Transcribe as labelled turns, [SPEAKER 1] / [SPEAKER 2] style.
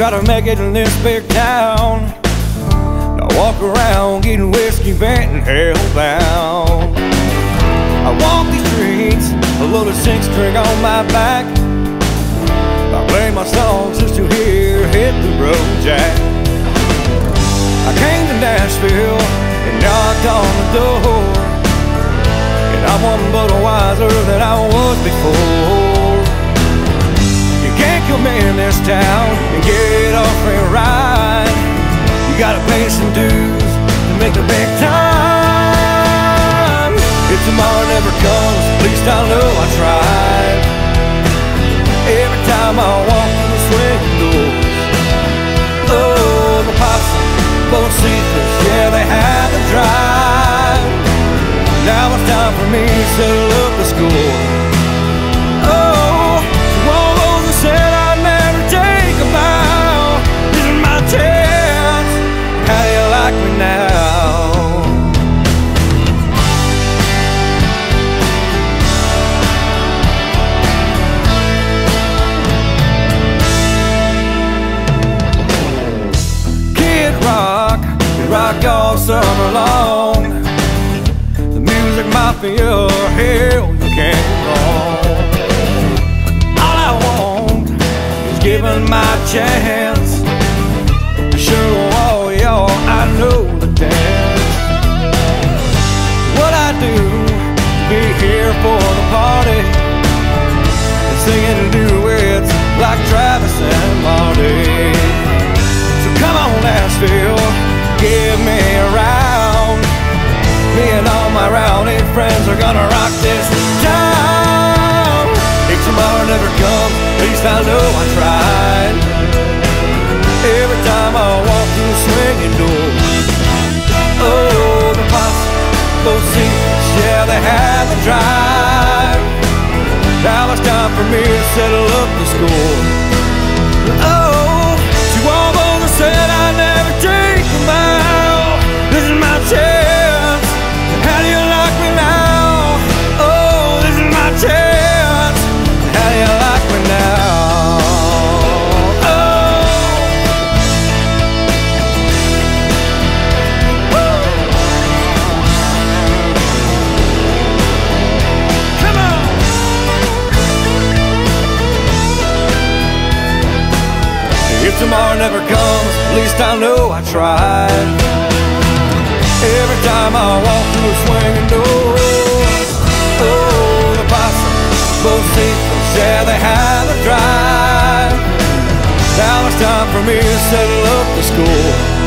[SPEAKER 1] try to make it in this big town. I walk around getting whiskey bent and hellbound. I walk these streets, a loaded six string on my back. I play my songs just to hear hit the road, Jack. I came to Nashville and knocked on the door. And I'm one but wiser than I was before. In this town and get off and ride. You gotta pay some dues to make the big time. If tomorrow never comes, at least I know I tried. Every time I walk through the swinging doors, oh, the both seekers, yeah, they had the drive. Now it's time for me to Rock all summer long. The music mafia, hell, you can't go wrong. All I want is given my chance to show all y'all I know the dance. What I do, be here for the party singing duets least I know I tried. Every time I walk through the swinging door, oh, the posse, those seats, yeah, they had the drive. Now it's time for me to settle up the score. Oh, tomorrow never comes, at least I know I tried. Every time I walk through a swinging door, oh, the possum both feet yeah, they have a drive. Now it's time for me to settle up the score.